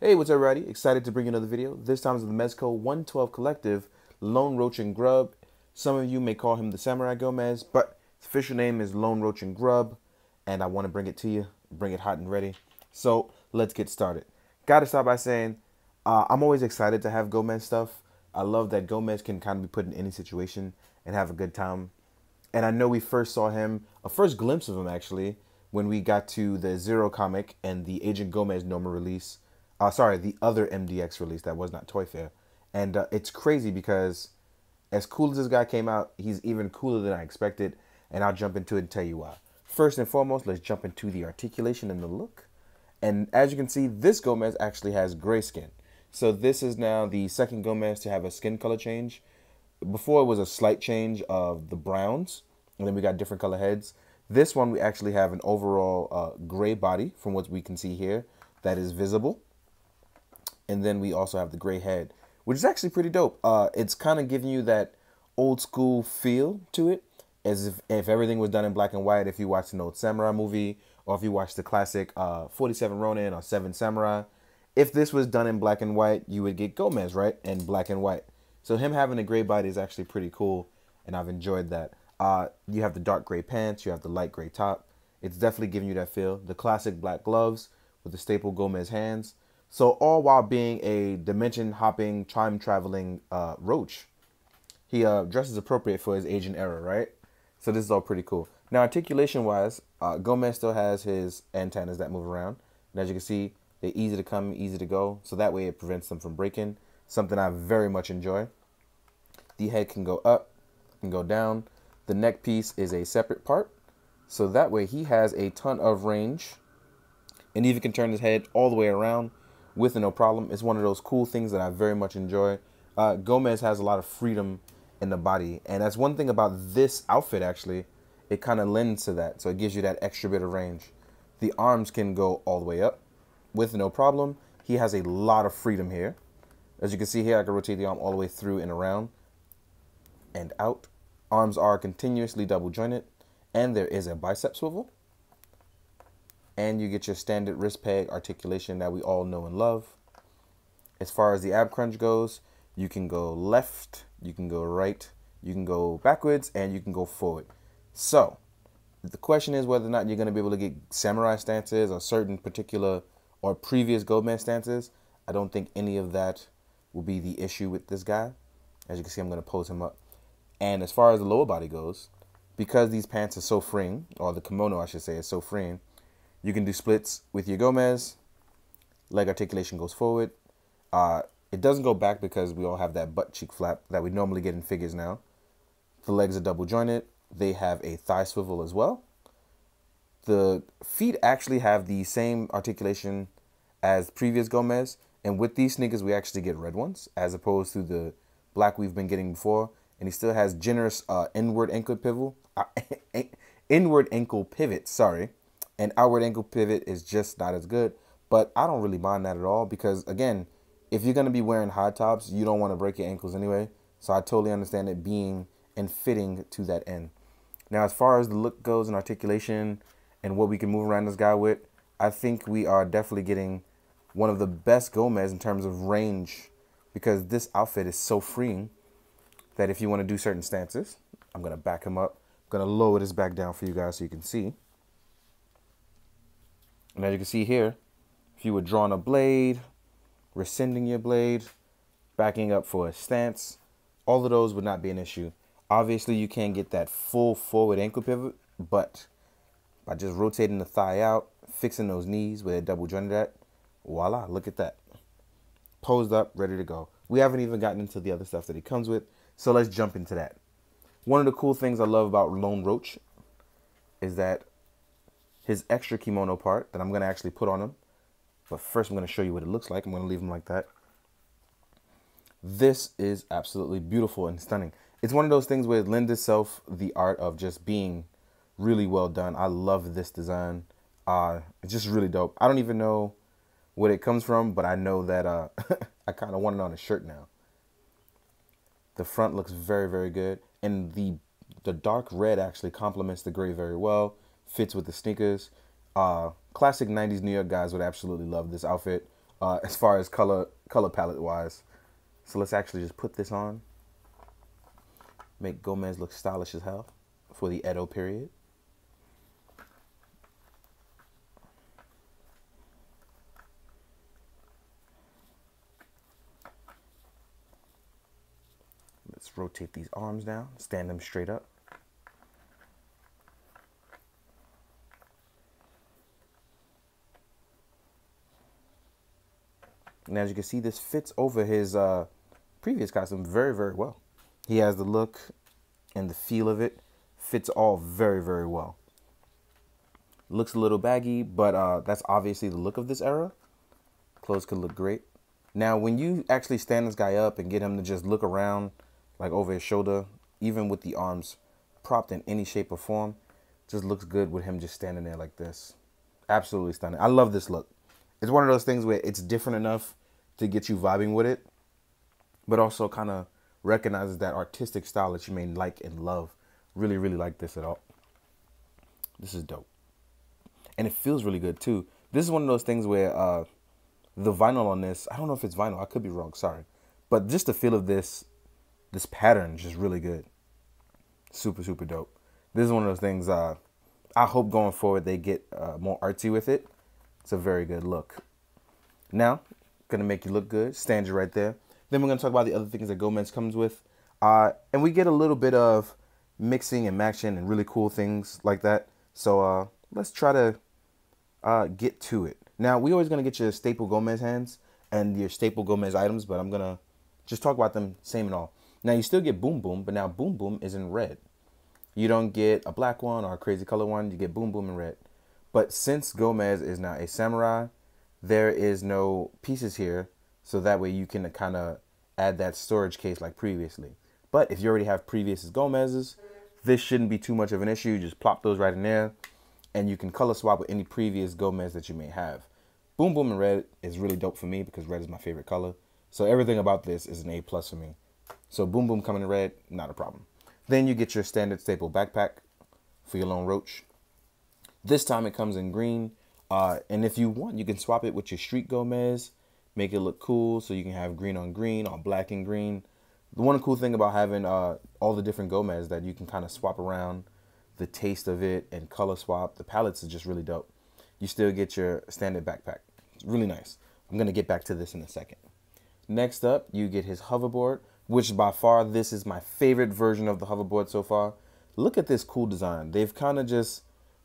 Hey, what's up, everybody? Excited to bring you another video. This time is the Mezco 112 Collective Lone Roach and Grub. Some of you may call him the Samurai Gomez, but his official name is Lone Roach and Grub, and I want to bring it to you, bring it hot and ready. So let's get started. Got to start by saying uh, I'm always excited to have Gomez stuff. I love that Gomez can kind of be put in any situation and have a good time. And I know we first saw him, a first glimpse of him actually, when we got to the Zero comic and the Agent Gomez Noma release uh, sorry, the other MDX release that was not Toy Fair. And uh, it's crazy because as cool as this guy came out, he's even cooler than I expected. And I'll jump into it and tell you why. First and foremost, let's jump into the articulation and the look. And as you can see, this Gomez actually has gray skin. So this is now the second Gomez to have a skin color change. Before it was a slight change of the browns, and then we got different color heads. This one we actually have an overall uh, gray body from what we can see here that is visible and then we also have the gray head, which is actually pretty dope. Uh, it's kind of giving you that old school feel to it, as if, if everything was done in black and white. If you watch an old samurai movie, or if you watch the classic uh, 47 Ronin or Seven Samurai, if this was done in black and white, you would get Gomez, right? In black and white. So him having a gray body is actually pretty cool, and I've enjoyed that. Uh, you have the dark gray pants, you have the light gray top. It's definitely giving you that feel. The classic black gloves with the staple Gomez hands. So all while being a dimension hopping, time traveling uh, roach, he uh, dresses appropriate for his age and era, right? So this is all pretty cool. Now articulation wise, uh, Gomez still has his antennas that move around. And as you can see, they're easy to come, easy to go. So that way it prevents them from breaking. Something I very much enjoy. The head can go up, can go down. The neck piece is a separate part. So that way he has a ton of range and even can turn his head all the way around with no problem. It's one of those cool things that I very much enjoy. Uh, Gomez has a lot of freedom in the body, and that's one thing about this outfit. Actually, it kind of lends to that, so it gives you that extra bit of range. The arms can go all the way up with no problem. He has a lot of freedom here. As you can see here, I can rotate the arm all the way through and around and out. Arms are continuously double jointed, and there is a bicep swivel and you get your standard wrist peg articulation that we all know and love. As far as the ab crunch goes, you can go left, you can go right, you can go backwards, and you can go forward. So, the question is whether or not you're going to be able to get samurai stances or certain particular or previous Gomez stances. I don't think any of that will be the issue with this guy. As you can see, I'm going to pose him up. And as far as the lower body goes, because these pants are so freeing, or the kimono, I should say, is so freeing, you can do splits with your Gomez. Leg articulation goes forward. Uh, it doesn't go back because we all have that butt cheek flap that we normally get in figures now. The legs are double jointed. They have a thigh swivel as well. The feet actually have the same articulation as previous Gomez. And with these sneakers, we actually get red ones as opposed to the black we've been getting before. And he still has generous uh, inward ankle pivot. Uh, inward ankle pivot, sorry and outward ankle pivot is just not as good. But I don't really mind that at all because again, if you're gonna be wearing high tops, you don't want to break your ankles anyway. So I totally understand it being and fitting to that end. Now, as far as the look goes and articulation and what we can move around this guy with, I think we are definitely getting one of the best Gomez in terms of range because this outfit is so freeing that if you want to do certain stances, I'm going to back him up. I'm going to lower this back down for you guys so you can see. And as you can see here, if you were drawing a blade, rescinding your blade, backing up for a stance, all of those would not be an issue. Obviously, you can't get that full forward ankle pivot, but by just rotating the thigh out, fixing those knees with they're double jointed at, voila, look at that. Posed up, ready to go. We haven't even gotten into the other stuff that he comes with, so let's jump into that. One of the cool things I love about Lone Roach is that his extra kimono part that I'm going to actually put on him. But first I'm going to show you what it looks like. I'm going to leave him like that. This is absolutely beautiful and stunning. It's one of those things where it lends itself the art of just being really well done. I love this design. Uh, it's just really dope. I don't even know what it comes from, but I know that uh, I kind of want it on a shirt now. The front looks very, very good. And the the dark red actually complements the gray very well fits with the sneakers. Uh, classic 90s New York guys would absolutely love this outfit. uh, as far as color color palette wise. So let's actually just put this on. Make Gomez look stylish as hell for the Edo period. Let's rotate these arms down, stand them straight up. And as you can see, this fits over his uh, previous costume very, very well. He has the look and the feel of it. Fits all very, very well. Looks a little baggy, but uh, that's obviously the look of this era. Clothes could look great. Now, when you actually stand this guy up and get him to just look around, like over his shoulder, even with the arms propped in any shape or form, just looks good with him just standing there like this. Absolutely stunning. I love this look. It's one of those things where it's different enough to get you vibing with it, but also kind of recognizes that artistic style that you may like and love. Really, really like this at all. This is dope. And it feels really good too. This is one of those things where uh, the vinyl on this, I don't know if it's vinyl, I could be wrong, sorry. But just the feel of this, this pattern just really good. Super, super dope. This is one of those things uh, I hope going forward they get uh, more artsy with it. It's a very good look. Now, gonna make you look good. Stand you right there. Then we're gonna talk about the other things that Gomez comes with, uh, and we get a little bit of mixing and matching and really cool things like that. So uh, let's try to uh, get to it. Now we always gonna get your staple Gomez hands and your staple Gomez items, but I'm gonna just talk about them same and all. Now you still get Boom Boom, but now Boom Boom is in red. You don't get a black one or a crazy color one. You get Boom Boom in red. But since Gomez is now a samurai, there is no pieces here, so that way you can kind of add that storage case like previously. But if you already have previous Gomez's, this shouldn't be too much of an issue. You Just plop those right in there, and you can color swap with any previous Gomez that you may have. Boom Boom in red is really dope for me because red is my favorite color. So everything about this is an A plus for me. So Boom Boom coming in red, not a problem. Then you get your standard staple backpack for your lone roach. This time it comes in green. Uh, and if you want, you can swap it with your Street Gomez, make it look cool so you can have green on green or black and green. The one cool thing about having uh, all the different Gomez that you can kind of swap around the taste of it and color swap. The palettes is just really dope. You still get your standard backpack. It's really nice. I'm going to get back to this in a second. Next up, you get his hoverboard, which by far this is my favorite version of the hoverboard so far. Look at this cool design. They've kind of just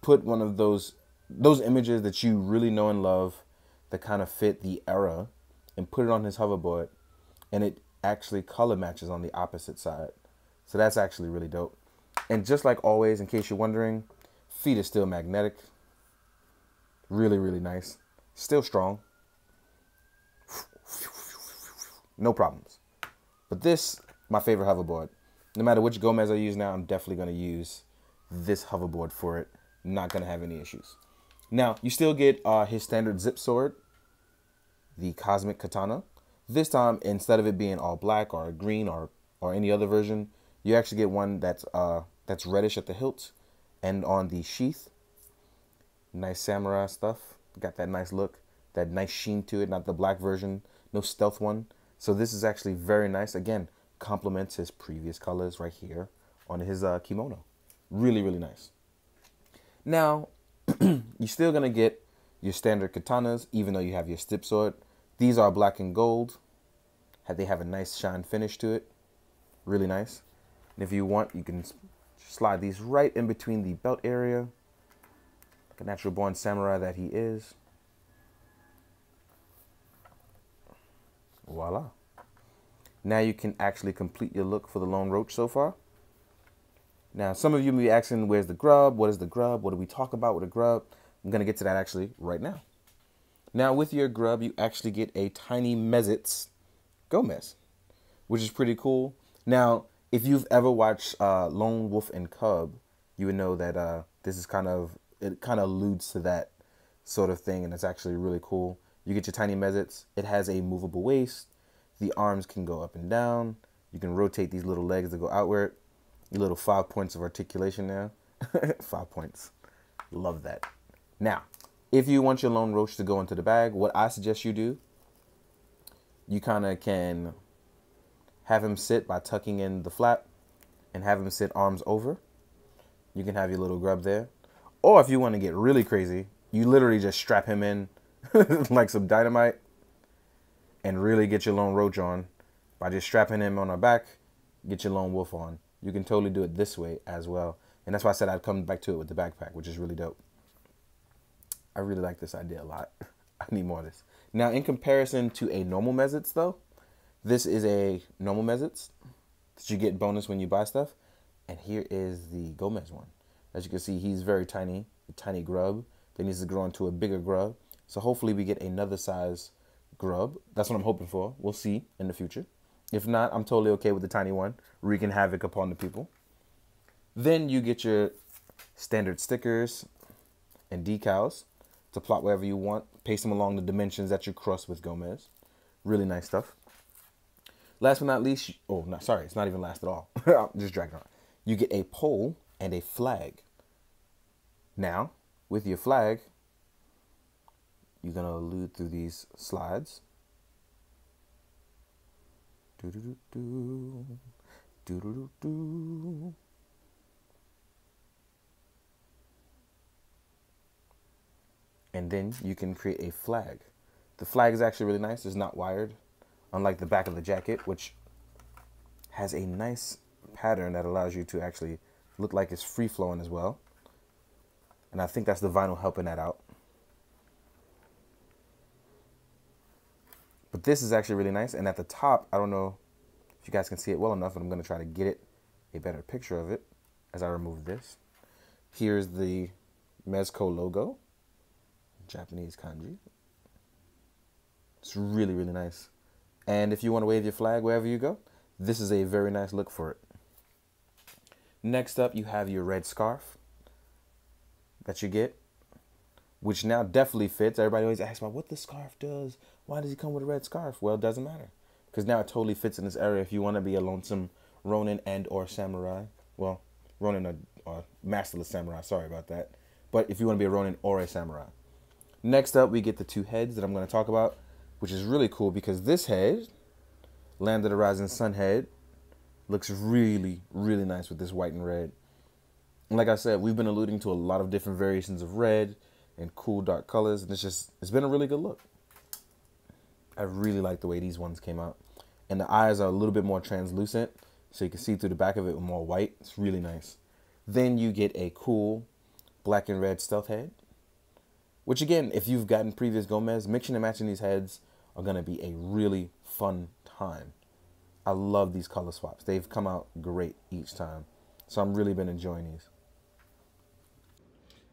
put one of those those images that you really know and love that kind of fit the era and put it on his hoverboard and it actually color matches on the opposite side. So that's actually really dope. And just like always, in case you're wondering, feet is still magnetic. Really, really nice. Still strong. No problems. But this, my favorite hoverboard. No matter which Gomez I use now, I'm definitely going to use this hoverboard for it. Not going to have any issues. Now, you still get uh, his standard zip sword, the Cosmic Katana. This time, instead of it being all black or green or, or any other version, you actually get one that's uh, that's reddish at the hilt and on the sheath. Nice samurai stuff. Got that nice look, that nice sheen to it, not the black version, no stealth one. So this is actually very nice. Again, complements his previous colors right here on his uh, kimono. Really, really nice. Now, you're still gonna get your standard katanas, even though you have your zip sword. These are black and gold. They have a nice shine finish to it. Really nice. And if you want, you can slide these right in between the belt area. Like a natural born samurai that he is. Voila. Now you can actually complete your look for the Lone Roach so far. Now, some of you may be asking, where's the grub? What is the grub? What do we talk about with a grub? I'm going to get to that actually right now. Now, with your grub, you actually get a tiny Mez-Itz Gomez, which is pretty cool. Now, if you've ever watched uh, Lone Wolf and Cub, you would know that uh, this is kind of, it kind of alludes to that sort of thing, and it's actually really cool. You get your tiny Mez-Itz. It has a movable waist. The arms can go up and down. You can rotate these little legs to go outward. Your little five points of articulation there. five points. Love that. Now, if you want your lone roach to go into the bag, what I suggest you do you kind of can have him sit by tucking in the flap and have him sit arms over. You can have your little grub there. Or if you want to get really crazy, you literally just strap him in like some dynamite and really get your lone roach on by just strapping him on our back, get your lone wolf on. You can totally do it this way as well. And that's why I said I'd come back to it with the backpack, which is really dope. I really like this idea a lot. I need more of this. Now, in comparison to a normal Mez-Itz, though, this is a normal Mez-Itz that you get bonus when you buy stuff. And here is the Gomez one. As you can see, he's very tiny, a tiny grub that needs to grow into a bigger grub. So hopefully we get another size grub. That's what I'm hoping for. We'll see in the future. If not, I'm totally okay with the tiny one, wreaking havoc upon the people. Then you get your standard stickers and decals to plot wherever you want. Paste them along the dimensions that you cross with Gomez. Really nice stuff. Last but not least, oh, no, sorry, it's not even last at all. Just dragging on. You get a pole and a flag. Now, with your flag, you're going to allude through these slides. Do do do do. Do do do. And then you can create a flag. The flag is actually really nice. It's not wired, unlike the back of the jacket, which has a nice pattern that allows you to actually look like it's free flowing as well. And I think that's the vinyl helping that out. But this is actually really nice. And at the top, I don't know if you guys can see it well enough, but I'm going to try to get it a better picture of it as I remove this. Here's the Mezco logo, Japanese kanji. It's really, really nice. And if you want to wave your flag wherever you go, this is a very nice look for it. Next up, you have your red scarf that you get, which now definitely fits. Everybody always asks me what the scarf does. Why does he come with a red scarf? Well, it doesn't matter because now it totally fits in this area. If you want to be a lonesome Ronin and or samurai, well, Ronin or, or masterless samurai. Sorry about that. But if you want to be a Ronin or a samurai. Next up, we get the two heads that I'm going to talk about, which is really cool because this head, Land of the Rising Sun head, looks really, really nice with this white and red. And like I said, we've been alluding to a lot of different variations of red and cool dark colors, and it's just it's been a really good look. I really like the way these ones came out. And the eyes are a little bit more translucent, so you can see through the back of it with more white. It's really nice. Then you get a cool black and red stealth head. Which again, if you've gotten previous Gomez, mixing and matching these heads are gonna be a really fun time. I love these color swaps. They've come out great each time. So I'm really been enjoying these.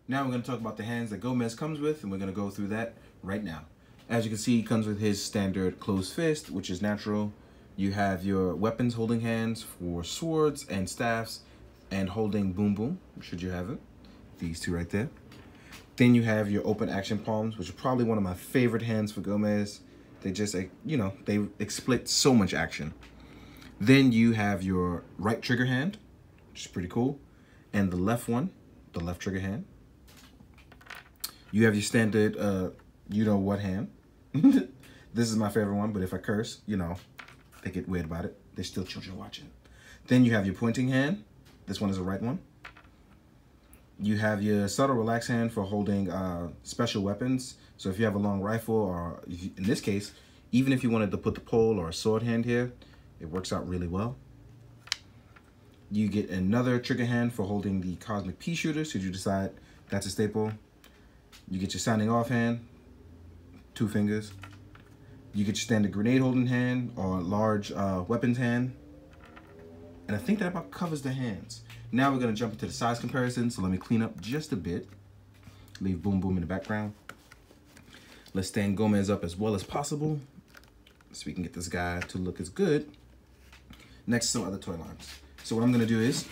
Now we're going to talk about the hands that Gomez comes with, and we're going to go through that right now. As you can see, he comes with his standard closed fist, which is natural. You have your weapons holding hands for swords and staffs, and holding boom boom, should you have it. These two right there. Then you have your open action palms, which are probably one of my favorite hands for Gomez. They just, you know, they split so much action. Then you have your right trigger hand, which is pretty cool. And the left one, the left trigger hand. You have your standard, uh, you know what hand. this is my favorite one, but if I curse, you know, they get weird about it. There's still children watching. Then you have your pointing hand. This one is a right one. You have your subtle relax hand for holding uh, special weapons. So if you have a long rifle, or in this case, even if you wanted to put the pole or a sword hand here, it works out really well. You get another trigger hand for holding the Cosmic Pea Shooter, should you decide that's a staple. You get your sounding off hand, two fingers. You get your standard grenade holding hand or a large uh, weapons hand. And I think that about covers the hands. Now we're gonna jump into the size comparison. So let me clean up just a bit. Leave Boom Boom in the background. Let's stand Gomez up as well as possible so we can get this guy to look as good next to some other toy lines. So what I'm gonna do is,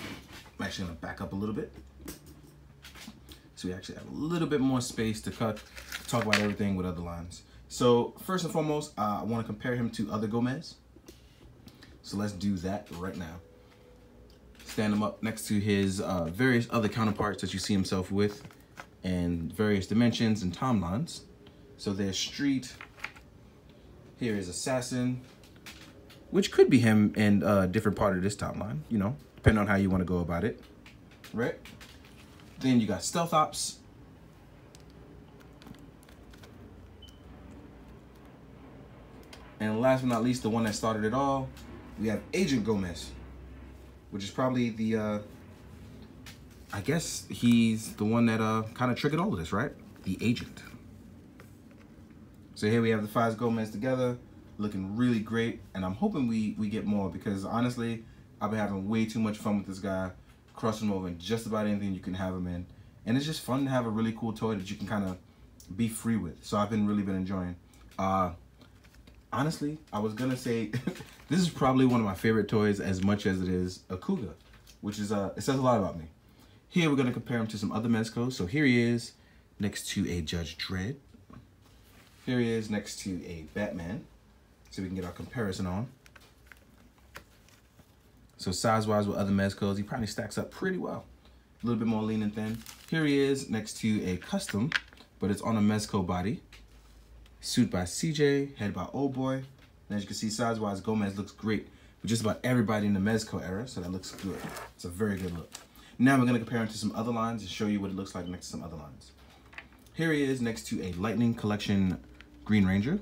I'm actually gonna back up a little bit. So we actually have a little bit more space to cut, talk about everything with other lines. So first and foremost, uh, I want to compare him to other Gomez. So let's do that right now. Stand him up next to his uh, various other counterparts that you see himself with and various dimensions and timelines. So there's Street, Here is Assassin, which could be him in a different part of this timeline, you know, depending on how you want to go about it, right? Then you got Stealth Ops. And last but not least, the one that started it all, we have Agent Gomez, which is probably the, uh, I guess he's the one that uh, kind of triggered all of this, right? The Agent. So here we have the five Gomez together, looking really great, and I'm hoping we, we get more because honestly, I've been having way too much fun with this guy, crossing him over in just about anything you can have him in. And it's just fun to have a really cool toy that you can kind of be free with. So I've been really been enjoying. Uh, honestly, I was gonna say this is probably one of my favorite toys as much as it is a Kuga, which is uh it says a lot about me. Here we're gonna compare him to some other Mezcos. So here he is next to a Judge Dredd. Here he is next to a Batman. So we can get our comparison on. So size-wise with other Mezcos, he probably stacks up pretty well. A little bit more lean and thin. Here he is next to a custom, but it's on a Mezco body. Suit by CJ, head by Old Boy. And as you can see, size-wise, Gomez looks great with just about everybody in the Mezco era, so that looks good. It's a very good look. Now we're gonna compare him to some other lines and show you what it looks like next to some other lines. Here he is next to a Lightning Collection Green Ranger.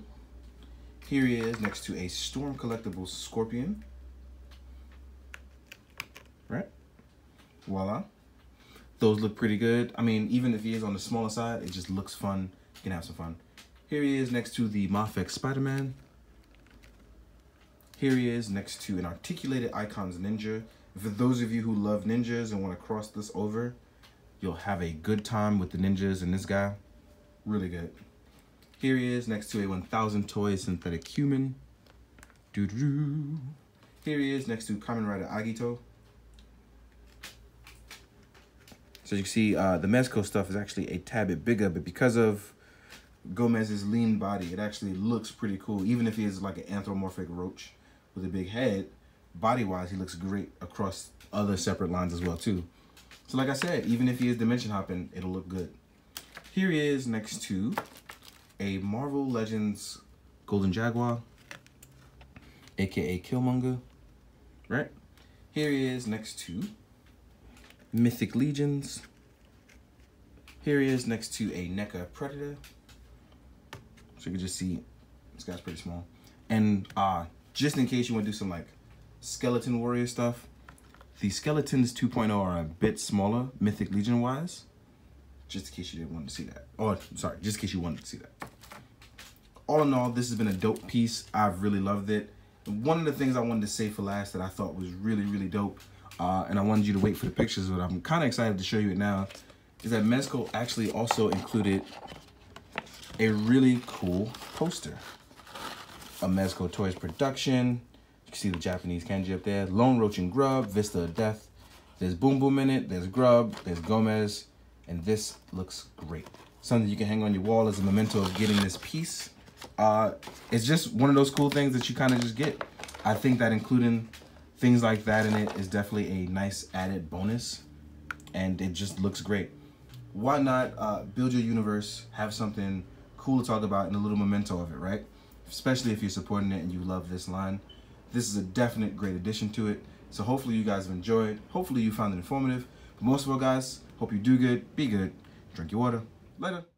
Here he is next to a Storm Collectible Scorpion. Right? Voila. Those look pretty good. I mean, even if he is on the smaller side, it just looks fun. You can have some fun. Here he is next to the Mafex Spider-Man. Here he is next to an articulated Icons Ninja. For those of you who love ninjas and want to cross this over, you'll have a good time with the ninjas and this guy. Really good. Here he is next to a 1000 Toy Synthetic Human. Doo -doo. Here he is next to Kamen Rider Agito. So you can see uh, the Mezco stuff is actually a tad bit bigger, but because of Gomez's lean body, it actually looks pretty cool. Even if he is like an anthropomorphic roach with a big head, body-wise, he looks great across other separate lines as well too. So like I said, even if he is dimension hopping, it'll look good. Here he is next to a Marvel Legends Golden Jaguar, aka Killmonger, right? Here he is next to Mythic Legions. Here he is next to a NECA Predator. So you can just see this guy's pretty small. And uh, just in case you want to do some like skeleton warrior stuff, the skeletons 2.0 are a bit smaller, Mythic Legion wise. Just in case you didn't want to see that. Or sorry, just in case you wanted to see that. All in all, this has been a dope piece. I've really loved it. One of the things I wanted to say for last that I thought was really, really dope, uh, and I wanted you to wait for the pictures, but I'm kind of excited to show you it now, is that Mezco actually also included a really cool poster. A Mezco Toys production. You can see the Japanese kanji up there. Lone Roach and Grub, Vista of Death. There's Boom Boom in it, there's Grub, there's Gomez, and this looks great. Something you can hang on your wall as a memento of getting this piece. Uh, it's just one of those cool things that you kind of just get. I think that including things like that in it is definitely a nice added bonus, and it just looks great. Why not uh, build your universe, have something cool to talk about and a little memento of it, right? Especially if you're supporting it and you love this line. This is a definite great addition to it. So hopefully you guys have enjoyed. Hopefully you found it informative. But most of all, guys, hope you do good, be good, drink your water. Later.